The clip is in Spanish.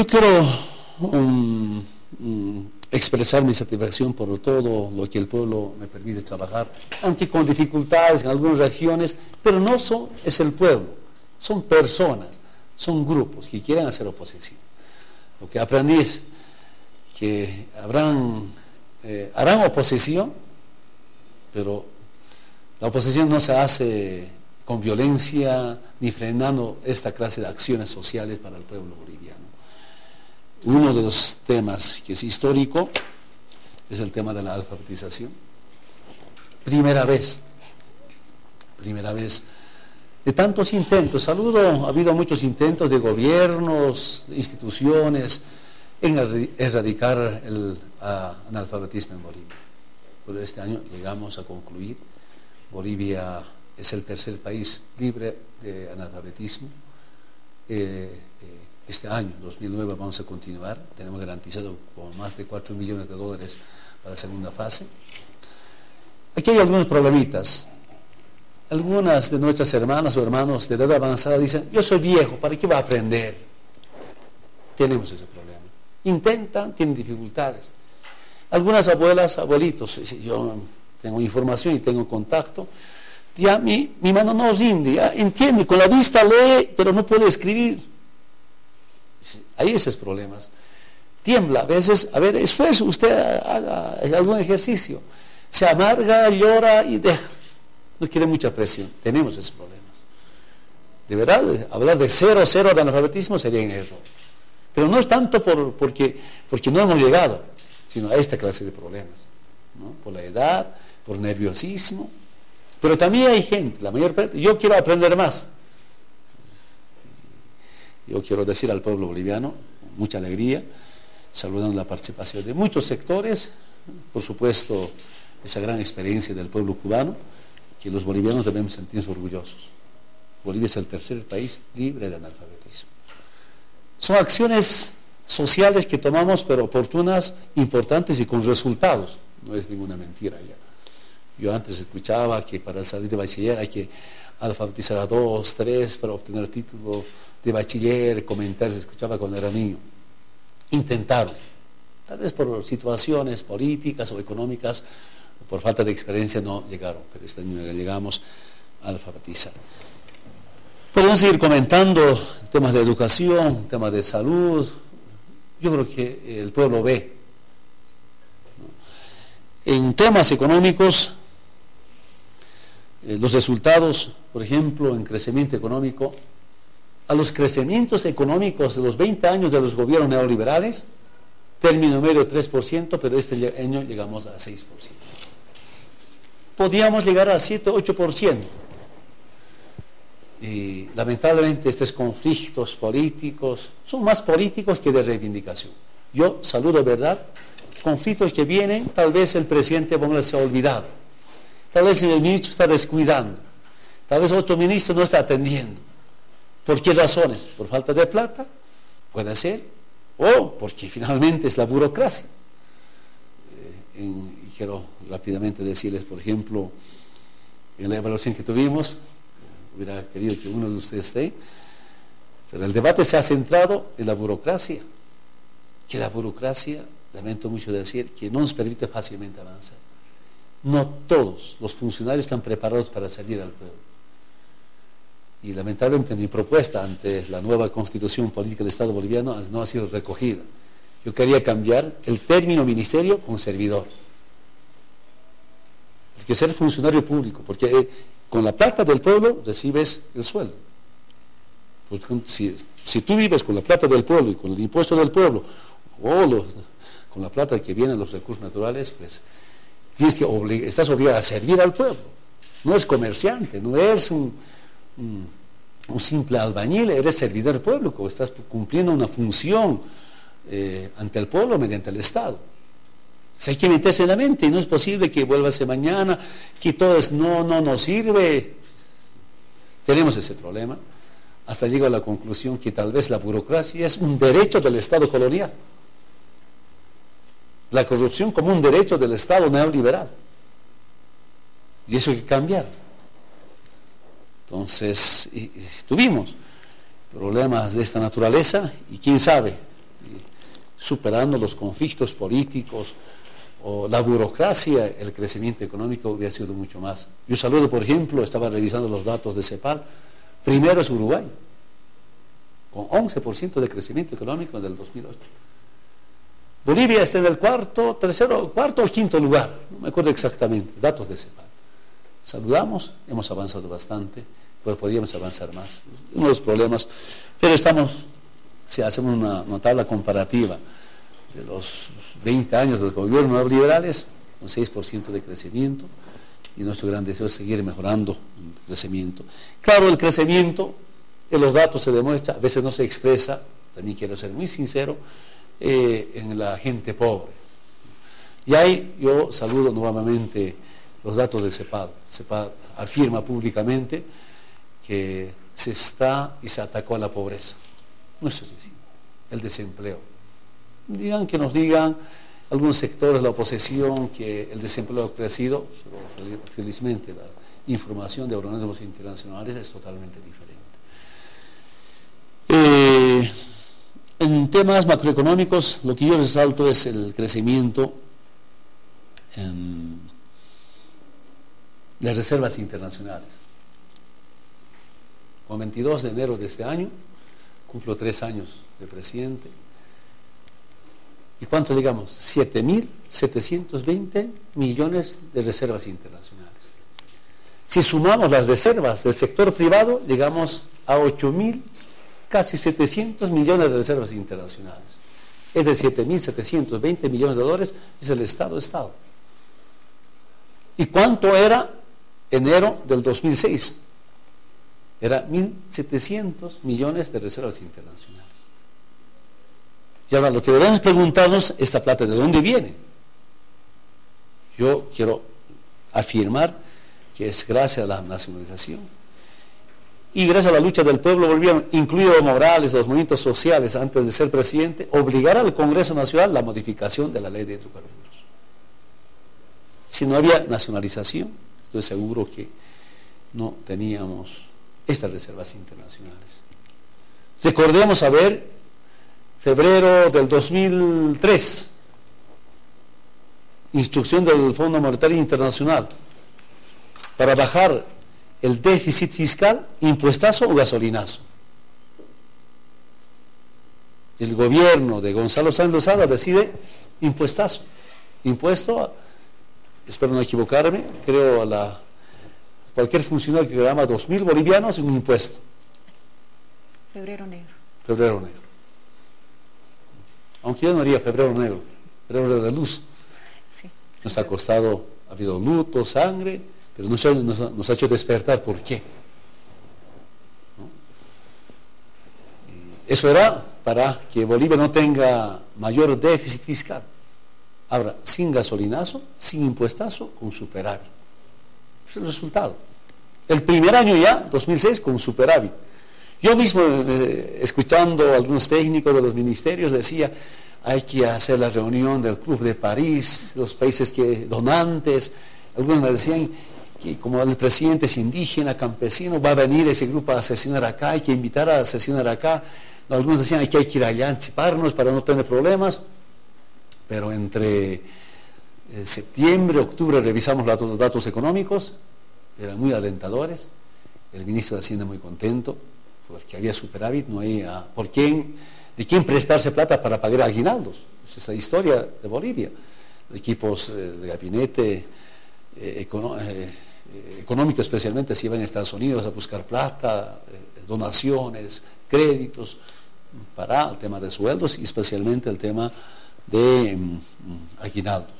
Yo quiero um, um, expresar mi satisfacción por todo lo que el pueblo me permite trabajar, aunque con dificultades en algunas regiones, pero no son, es el pueblo, son personas, son grupos que quieren hacer oposición. Lo que aprendí es que habrán, eh, harán oposición, pero la oposición no se hace con violencia ni frenando esta clase de acciones sociales para el pueblo boliviano. Uno de los temas que es histórico es el tema de la alfabetización. Primera vez, primera vez de tantos intentos. Saludo, ha habido muchos intentos de gobiernos, de instituciones en erradicar el analfabetismo en Bolivia. Pero este año llegamos a concluir, Bolivia es el tercer país libre de analfabetismo. Eh, eh, este año, 2009, vamos a continuar. Tenemos garantizado con más de 4 millones de dólares para la segunda fase. Aquí hay algunos problemitas. Algunas de nuestras hermanas o hermanos de edad avanzada dicen, yo soy viejo, ¿para qué va a aprender? Tenemos ese problema. Intentan, tienen dificultades. Algunas abuelas, abuelitos, yo tengo información y tengo contacto, ya mi, mano no rinde, ya entiende, con la vista lee, pero no puede escribir. Hay esos problemas. Tiembla, a veces, a ver, esfuerzo, usted haga algún ejercicio. Se amarga, llora y deja. No quiere mucha presión. Tenemos esos problemas. De verdad, hablar de cero, cero de analfabetismo sería un error. Pero no es tanto por, porque, porque no hemos llegado, sino a esta clase de problemas. Por la edad, por nerviosismo. Pero también hay gente, la mayor parte, yo quiero aprender más. Yo quiero decir al pueblo boliviano, mucha alegría, saludando la participación de muchos sectores, por supuesto, esa gran experiencia del pueblo cubano, que los bolivianos debemos sentirnos orgullosos. Bolivia es el tercer país libre de analfabetismo. Son acciones sociales que tomamos, pero oportunas, importantes y con resultados. No es ninguna mentira ya. Yo antes escuchaba que para salir de bachiller hay que alfabetizar a dos, tres para obtener título de bachiller, comentarios, escuchaba cuando era niño. Intentaron, tal vez por situaciones políticas o económicas, por falta de experiencia no llegaron, pero este año llegamos a alfabetizar. Podemos seguir comentando temas de educación, temas de salud. Yo creo que el pueblo ve. En temas económicos, eh, los resultados, por ejemplo, en crecimiento económico, a los crecimientos económicos de los 20 años de los gobiernos neoliberales, término medio 3%, pero este año llegamos a 6%. Podíamos llegar a 7, 8%. Y lamentablemente estos conflictos políticos son más políticos que de reivindicación. Yo saludo, ¿verdad? Conflictos que vienen, tal vez el presidente se ha olvidado Tal vez el ministro está descuidando. Tal vez otro ministro no está atendiendo. ¿Por qué razones? ¿Por falta de plata? Puede ser. O porque finalmente es la burocracia. Eh, y quiero rápidamente decirles, por ejemplo, en la evaluación que tuvimos, hubiera querido que uno de ustedes esté, pero el debate se ha centrado en la burocracia. Que la burocracia, lamento mucho decir, que no nos permite fácilmente avanzar. No todos los funcionarios están preparados para salir al pueblo. Y lamentablemente mi propuesta ante la nueva constitución política del Estado boliviano no ha sido recogida. Yo quería cambiar el término ministerio con servidor. Porque ser funcionario público, porque eh, con la plata del pueblo recibes el sueldo. si, si, tú vives con la plata del pueblo y con el impuesto del pueblo, o con la plata que vienen los recursos naturales, pues que estás obligado a servir al pueblo. No es comerciante, no eres un, un, simple albañil, eres servidor público, estás cumpliendo una función eh, ante el pueblo mediante el Estado. hay que meterse en la mente y no es posible que vuelvase mañana, que todo es no, no nos sirve. Tenemos ese problema. Hasta llego a la conclusión que tal vez la burocracia es un derecho del Estado colonial la corrupción como un derecho del Estado neoliberal. Y eso hay que cambiar. Entonces, tuvimos problemas de esta naturaleza y quién sabe, superando los conflictos políticos o la burocracia, el crecimiento económico hubiera sido mucho más. Yo saludo, por ejemplo, estaba revisando los datos de CEPAL, primero es Uruguay, con 11% de crecimiento económico en el 2008. Bolivia está en el cuarto, tercero, cuarto o quinto lugar, no me acuerdo exactamente, datos de CEPAL. Saludamos, hemos avanzado bastante, pero podríamos avanzar más. Uno de los problemas, pero estamos, si hacemos una, tabla comparativa de los 20 años del gobierno neoliberales, un 6% de crecimiento, y nuestro gran deseo es seguir mejorando el crecimiento. Claro, el crecimiento, en los datos se demuestra, a veces no se expresa, también quiero ser muy sincero, eh, en la gente pobre. Y ahí yo saludo nuevamente los datos del CEPAD. CEPAD afirma públicamente que se está y se atacó a la pobreza. No es suficiente. El desempleo. Digan que nos digan algunos sectores la oposición que el desempleo ha crecido, pero felizmente la información de organismos internacionales es totalmente diferente. Eh, en temas macroeconómicos, lo que yo resalto es el crecimiento en las reservas internacionales. Con 22 de enero de este año, cumplo tres años de presidente. ¿Y cuánto digamos? 7.720 millones de reservas internacionales. Si sumamos las reservas del sector privado, llegamos a 8.000, casi 700 millones de reservas internacionales. Es de 7.720 millones de dólares, es el Estado-Estado. ¿Y cuánto era enero del 2006. Era 1.700 millones de reservas internacionales. Y ahora lo que debemos preguntarnos, esta plata, ¿de dónde viene? Yo quiero afirmar que es gracias a la nacionalización y gracias a la lucha del pueblo boliviano, incluido Morales, los movimientos sociales antes de ser presidente, obligar al Congreso Nacional la modificación de la ley de hidrocarburos. Si no había nacionalización, estoy seguro que no teníamos estas reservas internacionales. Recordemos a ver, febrero del 2003, instrucción del Fondo Monetario Internacional para bajar el déficit fiscal, impuestazo o gasolinazo. El gobierno de Gonzalo Sánchez Lozada decide impuestazo, impuesto espero no equivocarme, creo a la, cualquier funcionario que gana 2.000 bolivianos un impuesto. Febrero negro. Febrero negro. Aunque yo no haría febrero negro, febrero de luz. Sí, nos ha costado, ha habido luto, sangre, pero nos, ha hecho despertar. ¿Por qué? Eso era para que Bolivia no tenga mayor déficit fiscal. Ahora, sin gasolinazo, sin impuestazo, con superávit. Es el resultado. El primer año ya, 2006, con superávit. Yo mismo, eh, escuchando a algunos técnicos de los ministerios, decía, hay que hacer la reunión del Club de París, los países que donantes. Algunos me decían como el presidente es indígena, campesino, va a venir ese grupo a asesinar acá, hay que invitar a asesinar acá. Algunos decían que hay que ir allá anticiparnos para no tener problemas pero entre eh, septiembre, octubre revisamos los datos económicos, eran muy alentadores, el ministro de Hacienda muy contento, porque había superávit, no había por quién, de quién prestarse plata para pagar aguinaldos. Esa es la historia de Bolivia. Equipos eh, de gabinete eh, económico especialmente se iban a Estados Unidos a buscar plata, donaciones, créditos para el tema de sueldos y especialmente el tema de mm, aguinaldos.